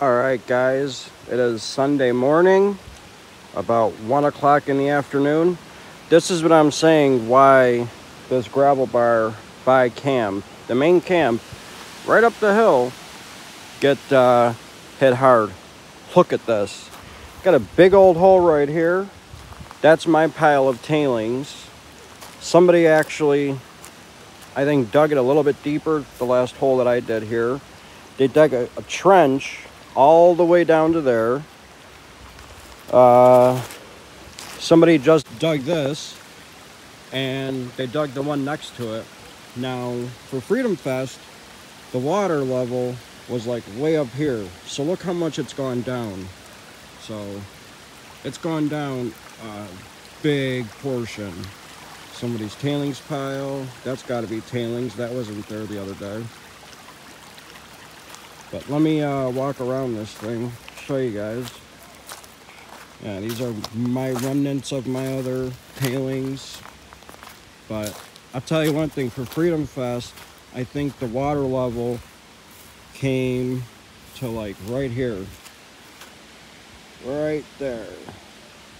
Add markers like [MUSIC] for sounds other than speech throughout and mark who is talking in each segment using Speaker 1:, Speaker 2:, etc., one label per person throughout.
Speaker 1: All right, guys, it is Sunday morning, about one o'clock in the afternoon. This is what I'm saying why this gravel bar by camp, the main camp, right up the hill, get uh, hit hard. Look at this. Got a big old hole right here. That's my pile of tailings. Somebody actually, I think, dug it a little bit deeper, the last hole that I did here. They dug a, a trench all the way down to there. Uh, somebody just dug this and they dug the one next to it. Now, for Freedom Fest, the water level was like way up here. So look how much it's gone down. So it's gone down a big portion. Somebody's tailings pile. That's got to be tailings. That wasn't there the other day. But let me uh, walk around this thing, show you guys. Yeah, these are my remnants of my other tailings. But I'll tell you one thing, for Freedom Fest, I think the water level came to like right here. Right there.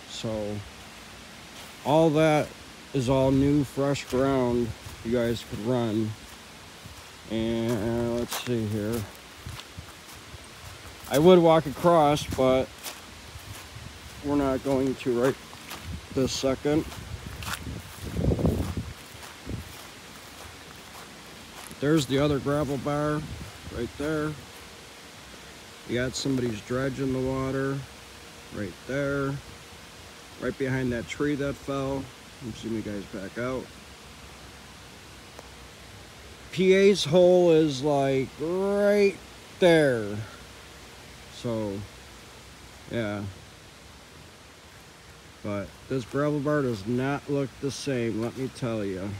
Speaker 1: So all that is all new, fresh ground you guys could run. And let's see here. I would walk across, but we're not going to right this second. There's the other gravel bar right there. You got somebody's dredge in the water right there. Right behind that tree that fell. I'm zoom you guys back out. PA's hole is like right there. So, yeah. But this gravel bar does not look the same, let me tell you.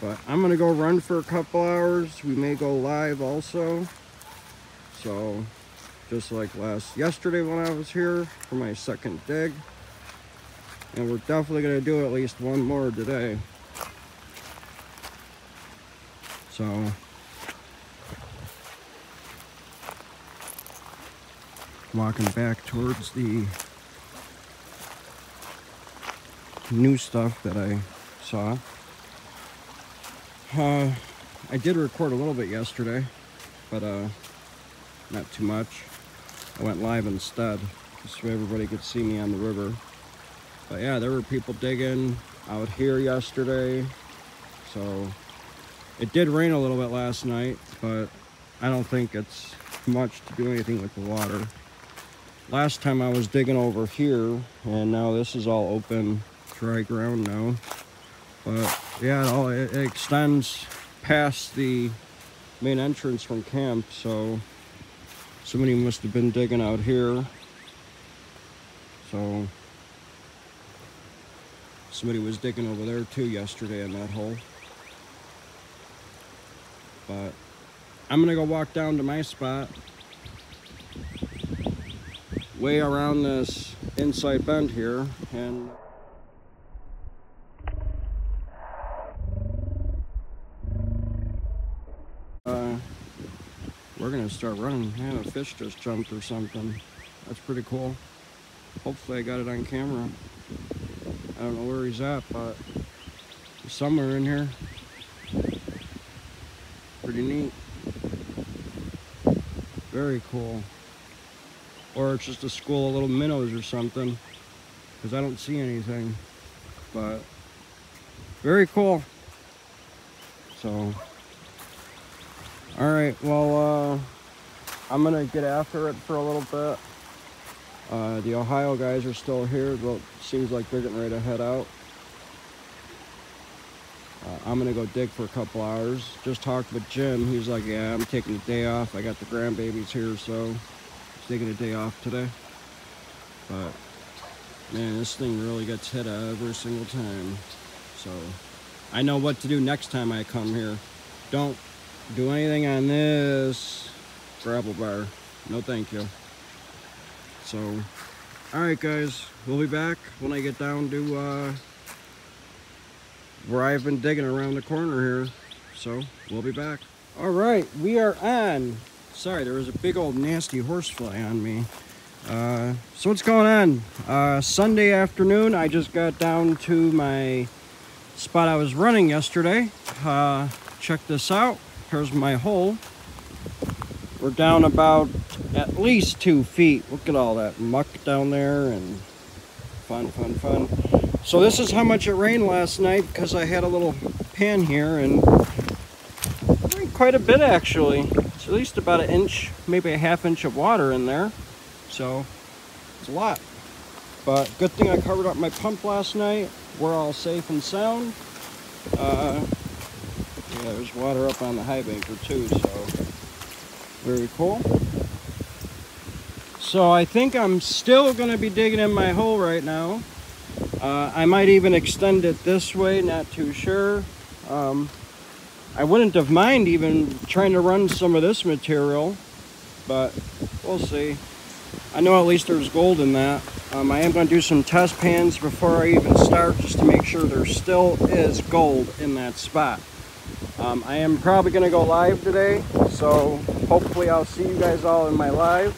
Speaker 1: But I'm going to go run for a couple hours. We may go live also. So, just like last yesterday when I was here for my second dig. And we're definitely going to do at least one more today. So, walking back towards the new stuff that I saw. Uh, I did record a little bit yesterday, but uh, not too much. I went live instead, just so everybody could see me on the river. But yeah, there were people digging out here yesterday, so it did rain a little bit last night, but I don't think it's much to do anything with the water last time I was digging over here and now this is all open dry ground now. But yeah it, all it extends past the main entrance from camp so somebody must have been digging out here. So somebody was digging over there too yesterday in that hole. But I'm gonna go walk down to my spot way around this inside bend here and uh, we're gonna start running. Yeah, a fish just jumped or something. That's pretty cool. Hopefully I got it on camera. I don't know where he's at, but he's somewhere in here. Pretty neat. Very cool or it's just a school of little minnows or something because I don't see anything. But very cool. So all right well uh, I'm gonna get after it for a little bit. Uh, the Ohio guys are still here but seems like they're getting ready to head out. Uh, I'm gonna go dig for a couple hours. Just talked with Jim. He's like yeah I'm taking the day off. I got the grandbabies here so taking a day off today. But man, this thing really gets hit every single time. So I know what to do next time I come here. Don't do anything on this gravel bar. No thank you. So, alright guys, we'll be back when I get down to uh, where I've been digging around the corner here. So, we'll be back. All right, we are on. Sorry, there was a big old nasty horsefly on me. Uh, so what's going on? Uh, Sunday afternoon, I just got down to my spot I was running yesterday. Uh, check this out. Here's my hole. We're down about at least two feet. Look at all that muck down there and fun, fun, fun. So this is how much it rained last night because I had a little pan here and quite a bit actually. At least about an inch, maybe a half inch of water in there. So it's a lot. But good thing I covered up my pump last night. We're all safe and sound. Uh, yeah, there's water up on the high banker too, so very cool. So I think I'm still going to be digging in my hole right now. Uh, I might even extend it this way, not too sure. Um, I wouldn't have mind even trying to run some of this material, but we'll see. I know at least there's gold in that. Um, I am going to do some test pans before I even start just to make sure there still is gold in that spot. Um, I am probably going to go live today, so hopefully I'll see you guys all in my live.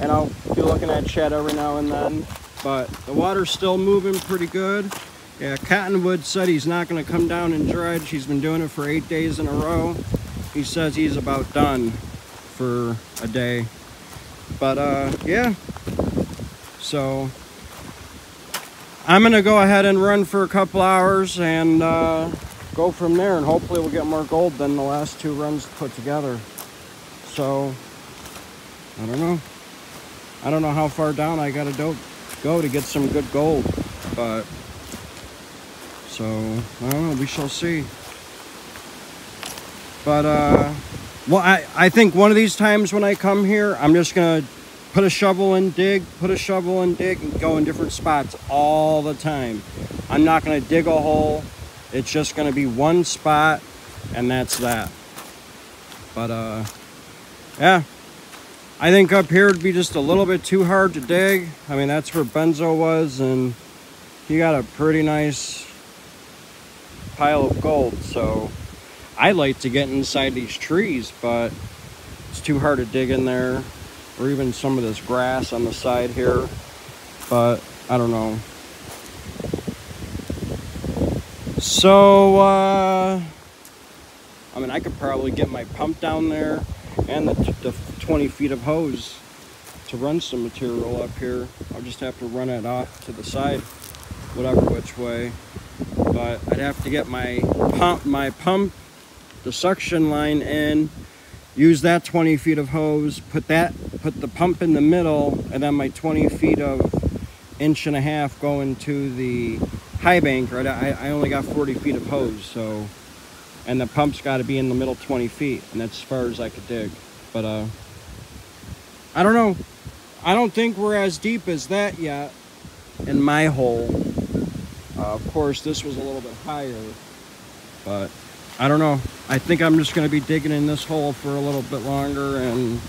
Speaker 1: And I'll be looking at chat every now and then. But the water's still moving pretty good. Yeah, Cottonwood said he's not going to come down and dredge. He's been doing it for eight days in a row. He says he's about done for a day. But, uh, yeah. So, I'm going to go ahead and run for a couple hours and, uh, go from there and hopefully we'll get more gold than the last two runs put together. So, I don't know. I don't know how far down I gotta go to get some good gold, but so I don't know. We shall see. But uh, well, I I think one of these times when I come here, I'm just gonna put a shovel and dig, put a shovel and dig, and go in different spots all the time. I'm not gonna dig a hole it's just going to be one spot and that's that. But uh, yeah, I think up here would be just a little bit too hard to dig. I mean, that's where Benzo was and he got a pretty nice pile of gold. So I like to get inside these trees, but it's too hard to dig in there or even some of this grass on the side here. But I don't know. So, uh, I mean, I could probably get my pump down there and the, the 20 feet of hose to run some material up here. I'll just have to run it off to the side, whatever which way. But I'd have to get my pump, my pump, the suction line in, use that 20 feet of hose, put that, put the pump in the middle, and then my 20 feet of inch and a half going to the high bank, right? I, I only got 40 feet of hose, so, and the pump's got to be in the middle 20 feet, and that's as far as I could dig. But, uh, I don't know. I don't think we're as deep as that yet in my hole. Uh, of course, this was a little bit higher, but I don't know. I think I'm just going to be digging in this hole for a little bit longer, and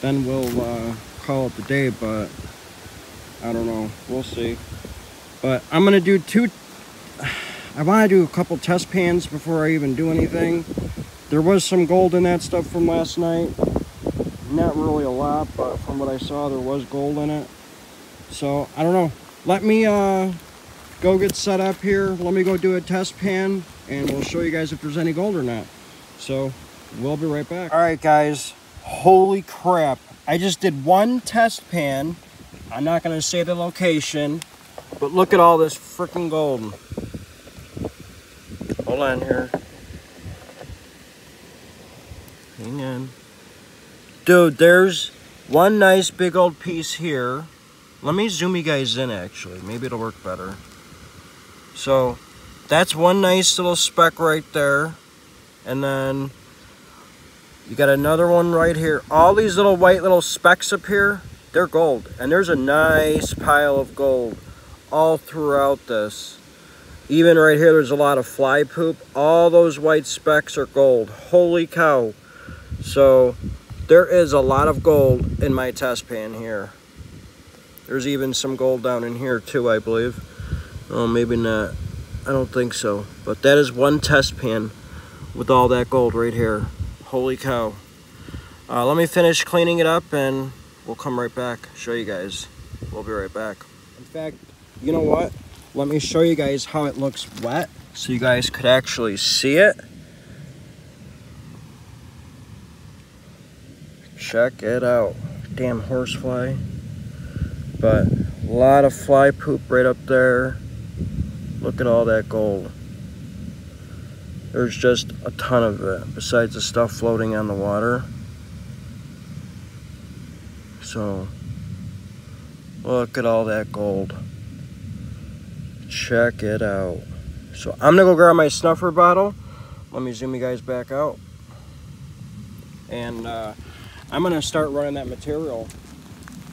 Speaker 1: then we'll uh, call it the day, but I don't know. We'll see. But I'm going to do two... [SIGHS] I want to do a couple test pans before I even do anything. There was some gold in that stuff from last night. Not really a lot, but from what I saw, there was gold in it. So, I don't know. Let me uh, go get set up here. Let me go do a test pan, and we'll show you guys if there's any gold or not. So, we'll be right back. All right, guys. Holy crap. I just did one test pan. I'm not going to say the location. But look at all this freaking gold. Hold on here. Hang on. Dude, there's one nice big old piece here. Let me zoom you guys in actually. Maybe it'll work better. So, that's one nice little speck right there. And then you got another one right here. All these little white little specks up here, they're gold. And there's a nice pile of gold all throughout this. Even right here, there's a lot of fly poop. All those white specks are gold. Holy cow. So there is a lot of gold in my test pan here. There's even some gold down in here too, I believe. Oh, maybe not. I don't think so. But that is one test pan with all that gold right here. Holy cow. Uh, let me finish cleaning it up and we'll come right back, show you guys. We'll be right back. In fact, you know what? Let me show you guys how it looks wet so you guys could actually see it. Check it out. Damn horsefly. But a lot of fly poop right up there. Look at all that gold. There's just a ton of it, besides the stuff floating on the water. So, look at all that gold. Check it out. So I'm gonna go grab my snuffer bottle. Let me zoom you guys back out. And uh, I'm gonna start running that material.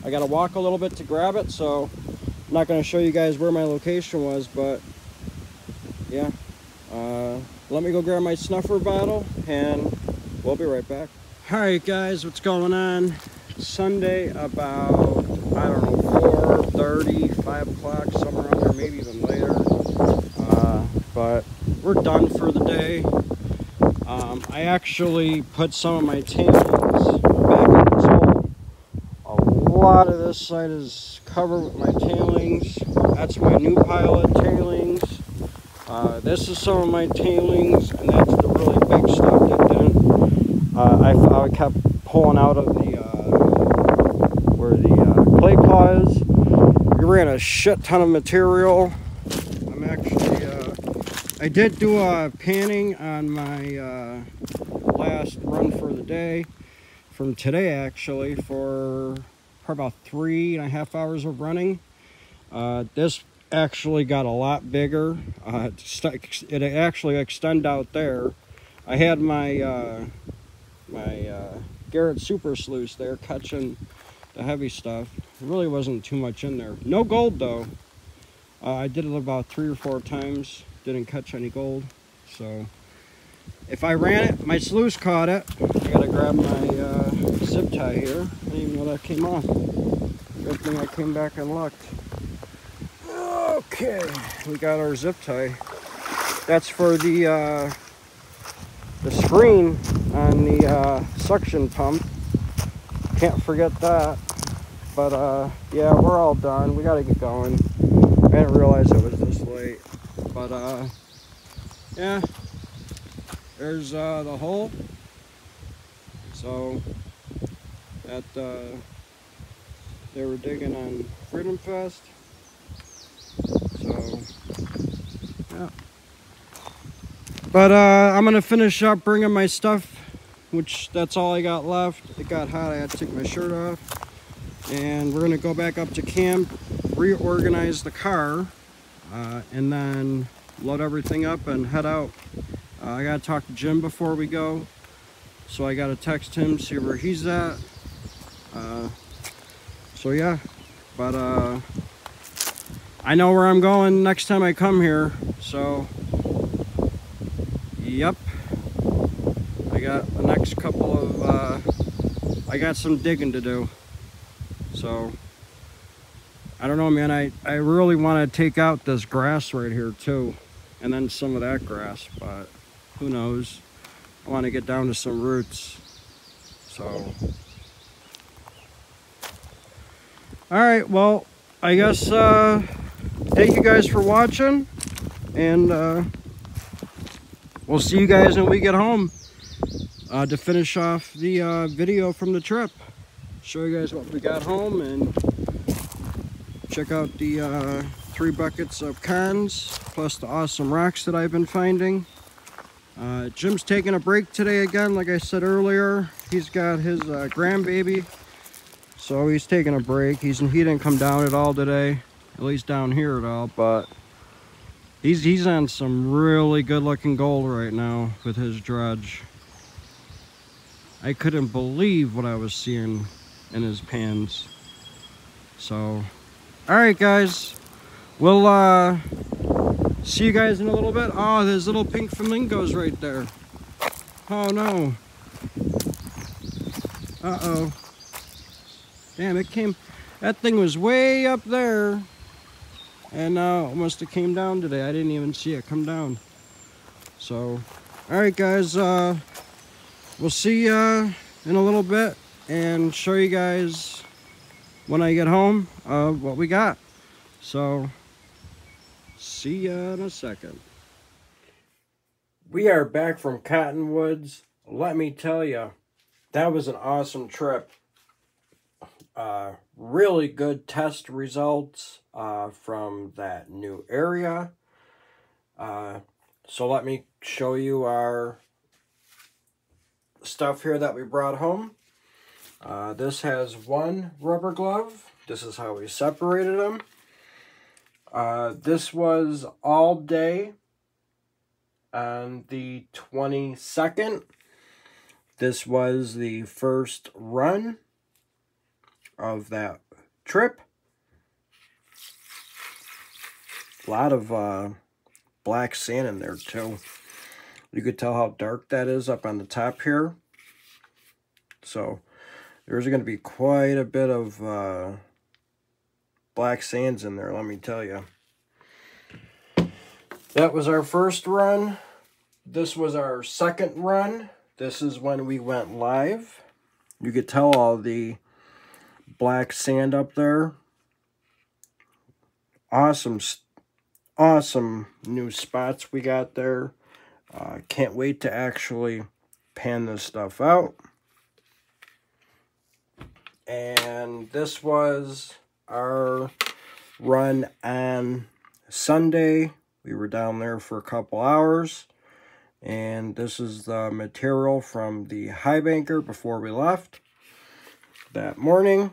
Speaker 1: I gotta walk a little bit to grab it, so I'm not gonna show you guys where my location was, but yeah. Uh, let me go grab my snuffer bottle and we'll be right back. All right guys, what's going on? Sunday about, I don't know, 4.30, 5 o'clock, somewhere around there, maybe even later. Uh, but we're done for the day. Um, I actually put some of my tailings back in this hole. A lot of this side is covered with my tailings. That's my new pile of tailings. Uh, this is some of my tailings, and that's the really big stuff that didn't. Uh, I, I kept pulling out of the uh, where the uh, clay claw is. We ran a shit ton of material. I'm actually, uh, I did do a panning on my uh, last run for the day, from today actually, for probably about three and a half hours of running. this actually got a lot bigger. Uh, it actually extended out there. I had my uh, my uh, Garrett Super Sluice there catching the heavy stuff. There really wasn't too much in there. No gold though. Uh, I did it about three or four times. Didn't catch any gold. So if I ran it, my sluice caught it. I gotta grab my uh, zip tie here. I didn't even know that came off. Good thing I came back and looked. Okay, we got our zip tie. That's for the uh, the screen on the uh, suction pump. Can't forget that. But uh, yeah, we're all done. We gotta get going. I didn't realize it was this late. But uh, yeah, there's uh, the hole. So that uh, they were digging on Freedom Fest. So, yeah. But uh, I'm to finish up bringing my stuff, which that's all I got left. It got hot. I had to take my shirt off. And we're to go back up to camp, reorganize the car, uh, and then load everything up and head out. Uh, I got to talk to Jim before we go. So I got to text him, see where he's at. Uh, so yeah, but uh, I know where I'm going next time I come here. So, yep. I got the next couple of, uh, I got some digging to do. So, I don't know, man. I, I really want to take out this grass right here, too. And then some of that grass, but who knows. I want to get down to some roots. So, all right, well, I guess, uh, thank you guys for watching and uh, we'll see you guys when we get home uh, to finish off the uh, video from the trip. Show you guys what we got home and check out the uh, three buckets of cans plus the awesome rocks that I've been finding. Uh, Jim's taking a break today again like I said earlier. He's got his uh, grandbaby so he's taking a break. He's he didn't come down at all today at least down here at all but he's he's on some really good looking gold right now with his dredge I couldn't believe what I was seeing in his pans. So all right guys. We'll uh see you guys in a little bit. Oh there's little pink flamingos right there. Oh no. Uh-oh. Damn it came that thing was way up there and uh, must have came down today. I didn't even see it come down. So, All right, guys. Uh, we'll see you in a little bit and show you guys when I get home uh, what we got. So, see ya in a second. We are back from Cottonwoods. Let me tell you, that was an awesome trip. Uh, really good test results uh, from that new area. Uh, so let me show you our stuff here that we brought home. Uh, this has one rubber glove. This is how we separated them. Uh, this was all day on the 22nd. This was the first run of that trip. A lot of uh, black sand in there too. You could tell how dark that is up on the top here. So there's going to be quite a bit of uh, black sands in there, let me tell you. That was our first run. This was our second run. This is when we went live. You could tell all the black sand up there. Awesome, awesome new spots we got there. Uh, can't wait to actually pan this stuff out. And this was our run on Sunday. We were down there for a couple hours. And this is the material from the high banker before we left that morning.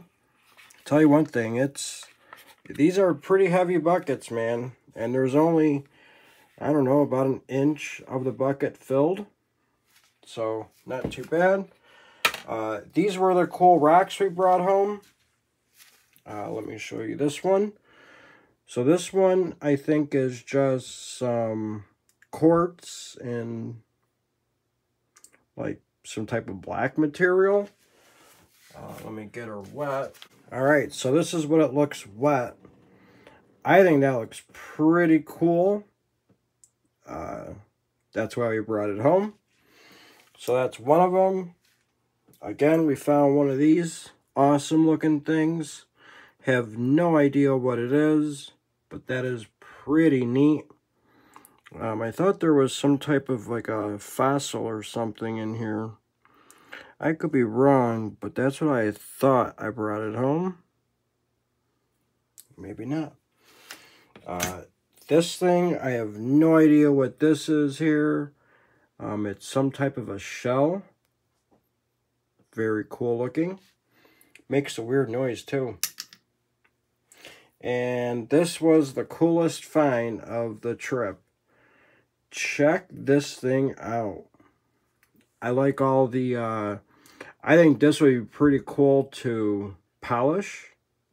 Speaker 1: Tell you one thing, it's these are pretty heavy buckets, man. And there's only, I don't know, about an inch of the bucket filled. So, not too bad. Uh, these were the cool rocks we brought home. Uh, let me show you this one. So this one, I think, is just some quartz and like some type of black material. Uh, let me get her wet. All right, so this is what it looks wet. I think that looks pretty cool. Uh, that's why we brought it home. So that's one of them. Again, we found one of these awesome looking things. Have no idea what it is, but that is pretty neat. Um, I thought there was some type of like a fossil or something in here. I could be wrong, but that's what I thought I brought it home. Maybe not. Uh, this thing, I have no idea what this is here. Um, it's some type of a shell. Very cool looking. Makes a weird noise too. And this was the coolest find of the trip. Check this thing out. I like all the, uh, I think this would be pretty cool to polish.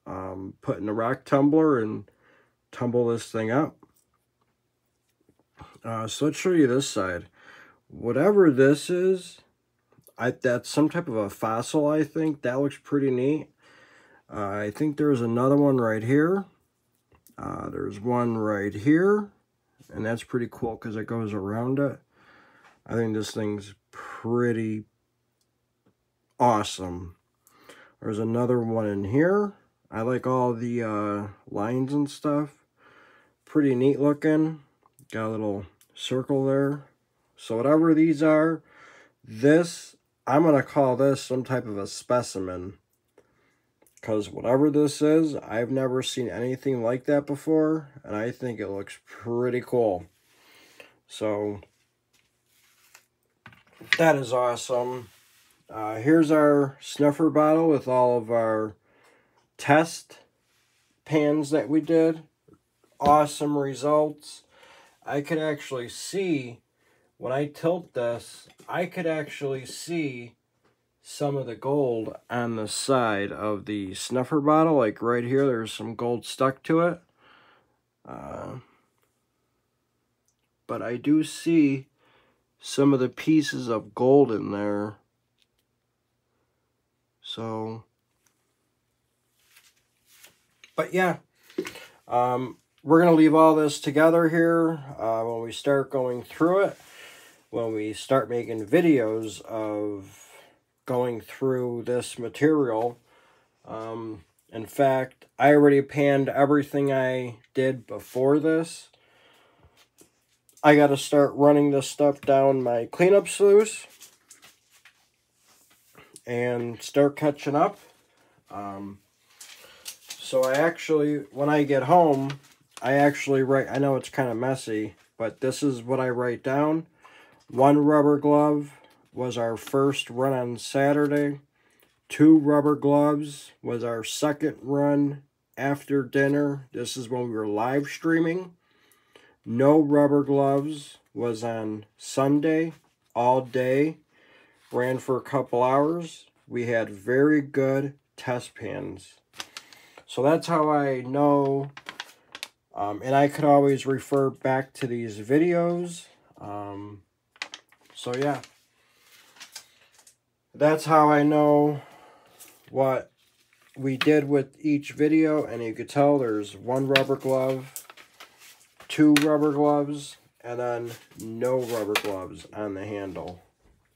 Speaker 1: Um, put in a rock tumbler and tumble this thing up. Uh, so let's show you this side. Whatever this is, I, that's some type of a fossil, I think. That looks pretty neat. Uh, I think there's another one right here. Uh, there's one right here. And that's pretty cool because it goes around it. I think this thing's pretty awesome. There's another one in here. I like all the uh, lines and stuff. Pretty neat looking. Got a little circle there. So whatever these are, this I'm going to call this some type of a specimen. Because whatever this is, I've never seen anything like that before. And I think it looks pretty cool. So, that is awesome. Uh, here's our snuffer bottle with all of our test pans that we did. Awesome results. I could actually see when I tilt this, I could actually see some of the gold on the side of the snuffer bottle. Like right here, there's some gold stuck to it. Uh, but I do see some of the pieces of gold in there. So, but yeah, um, we're going to leave all this together here uh, when we start going through it. when we start making videos of going through this material. Um, in fact, I already panned everything I did before this. I got to start running this stuff down my cleanup sluice and start catching up. Um, so I actually, when I get home, I actually write, I know it's kind of messy, but this is what I write down. One rubber glove was our first run on Saturday. Two rubber gloves was our second run after dinner. This is when we were live streaming. No rubber gloves was on Sunday all day. Ran for a couple hours. We had very good test pans. So that's how I know. Um, and I could always refer back to these videos. Um, so yeah. That's how I know what we did with each video. And you could tell there's one rubber glove, two rubber gloves, and then no rubber gloves on the handle.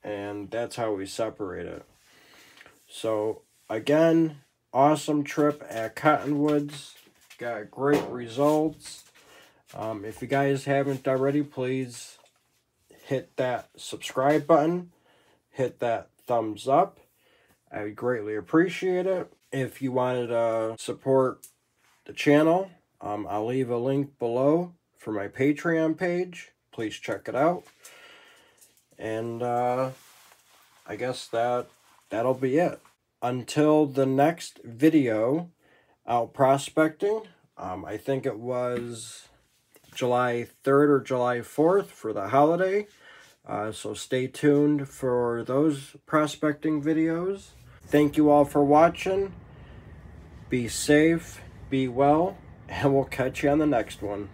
Speaker 1: And that's how we separate it. So again, awesome trip at Cottonwoods. Got great results. Um, if you guys haven't already, please hit that subscribe button. Hit that thumbs up. I would greatly appreciate it. If you wanted to support the channel, um, I'll leave a link below for my Patreon page. Please check it out. And uh, I guess that that'll be it until the next video out prospecting. Um, I think it was July 3rd or July 4th for the holiday. Uh, so stay tuned for those prospecting videos. Thank you all for watching. Be safe, be well, [LAUGHS] and we'll catch you on the next one.